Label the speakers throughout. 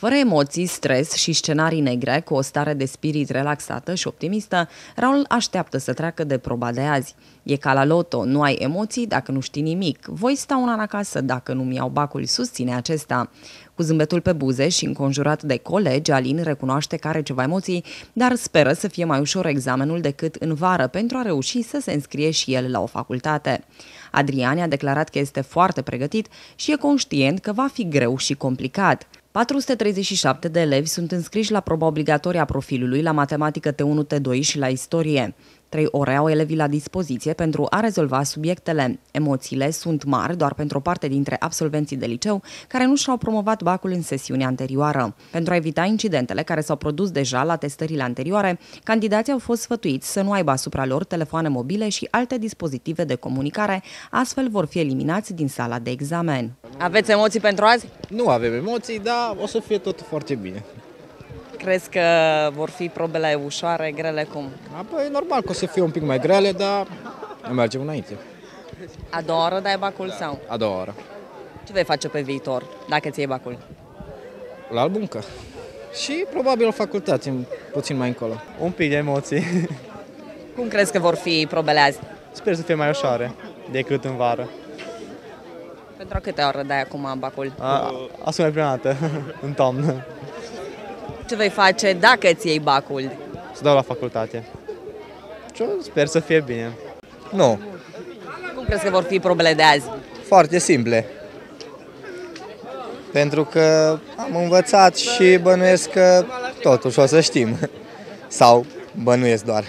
Speaker 1: Fără emoții, stres și scenarii negre, cu o stare de spirit relaxată și optimistă, Raul așteaptă să treacă de proba de azi. E ca la loto, nu ai emoții dacă nu știi nimic. Voi sta un an acasă dacă nu-mi iau bacul, susține acesta. Cu zâmbetul pe buze și înconjurat de colegi, Alin recunoaște că are ceva emoții, dar speră să fie mai ușor examenul decât în vară pentru a reuși să se înscrie și el la o facultate. Adrian a declarat că este foarte pregătit și e conștient că va fi greu și complicat. 437 de elevi sunt înscriși la proba obligatorie a profilului la matematică T1, T2 și la istorie. Trei ore au elevii la dispoziție pentru a rezolva subiectele. Emoțiile sunt mari doar pentru o parte dintre absolvenții de liceu care nu și-au promovat bacul în sesiunea anterioară. Pentru a evita incidentele care s-au produs deja la testările anterioare, candidații au fost sfătuiți să nu aibă asupra lor telefoane mobile și alte dispozitive de comunicare, astfel vor fi eliminați din sala de examen. Aveți emoții pentru azi?
Speaker 2: Nu avem emoții, dar o să fie tot foarte bine.
Speaker 1: Crezi că vor fi probele ușoare, grele, cum?
Speaker 2: Apoi, normal că o să fie un pic mai grele, dar mergem înainte.
Speaker 1: A doua oră dai bacul sau?
Speaker 2: A doua oră.
Speaker 1: Ce vei face pe viitor, dacă ți iei bacul?
Speaker 2: La albuncă. Și probabil o facultate, puțin mai încolo.
Speaker 3: Un pic de emoții.
Speaker 1: Cum crezi că vor fi probele azi?
Speaker 3: Sper să fie mai ușoare decât în vară.
Speaker 1: Pentru a câte ore dai acum bacul?
Speaker 3: A, asta mai prima dată, în toamnă.
Speaker 1: Ce vei face dacă ți iei bacul?
Speaker 3: Să dau la facultate. Și sper să fie bine.
Speaker 4: Nu,
Speaker 1: Cum crezi că vor fi probele de azi?
Speaker 4: foarte simple. Pentru că am învățat și bănuiesc că totuși o să știm. Sau bănuiesc doar.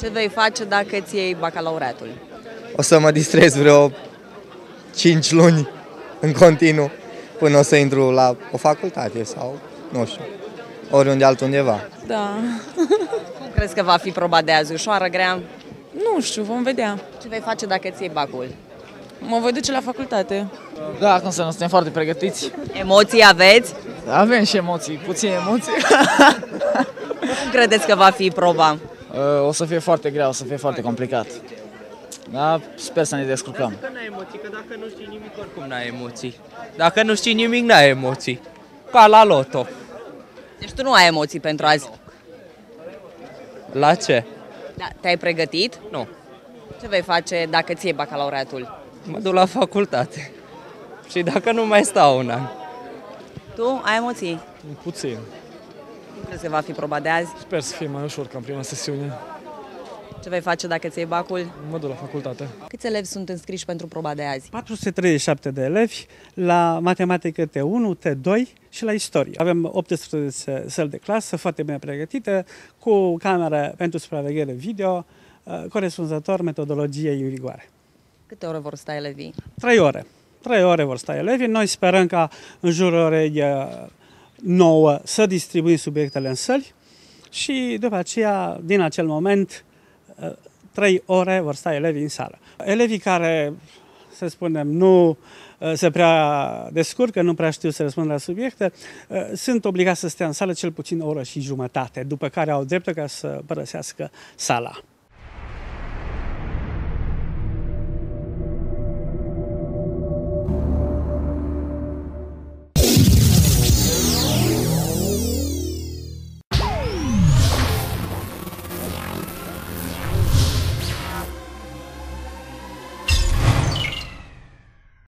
Speaker 1: Ce vei face dacă ți iei bacalaureatul?
Speaker 4: O să mă distrez vreo 5 luni în continuu până o să intru la o facultate sau, nu știu, oriunde altundeva.
Speaker 5: Da.
Speaker 1: Cum crezi că va fi proba de azi? Ușoară, grea?
Speaker 5: Nu știu, vom vedea.
Speaker 1: Ce vei face dacă ți iei bacul?
Speaker 5: Mă voi duce la facultate.
Speaker 6: Da, cum să nu suntem foarte pregătiți.
Speaker 1: Emoții aveți?
Speaker 6: Avem și emoții, puține emoții.
Speaker 1: Cum credeți că va fi proba?
Speaker 6: Uh, o să fie foarte greu, o să fie foarte complicat. Da, sper să ne descurcăm.
Speaker 7: Că n-ai emoții, că dacă nu știi nimic, oricum n-ai emoții. Dacă nu știi nimic, n-ai emoții. Ca la loto.
Speaker 1: Deci tu nu ai emoții pentru azi.
Speaker 7: La ce?
Speaker 1: Da, te-ai pregătit?
Speaker 7: Nu.
Speaker 1: Ce vei face dacă ți iei bacalaureatul?
Speaker 7: Mă duc la facultate. Și dacă nu mai stau un an.
Speaker 1: Tu ai emoții?
Speaker 8: Puțin.
Speaker 1: Cum crezi că va fi proba de azi?
Speaker 8: Sper să fie mai ușor ca în prima sesiune.
Speaker 1: Ce vei face dacă ți iei bacul?
Speaker 8: Mă duc la facultate.
Speaker 1: Câți elevi sunt înscriși pentru proba de azi?
Speaker 9: 437 de elevi la matematică T1, T2 și la istorie. Avem 18 săli de clasă foarte bine pregătite, cu cameră pentru supraveghere video, uh, corespunzător metodologiei în vigoare.
Speaker 1: Câte ore vor sta elevii?
Speaker 9: Trei ore. Trei ore vor sta elevii. Noi sperăm ca în jurul orei 9 să distribuim subiectele în săli și după aceea, din acel moment, uh, trei ore vor sta elevii în sală. Elevii care, să spunem, nu uh, se prea descurcă, nu prea știu să răspundă la subiecte, uh, sunt obligați să stea în sală cel puțin o oră și jumătate, după care au dreptul ca să părăsească sala.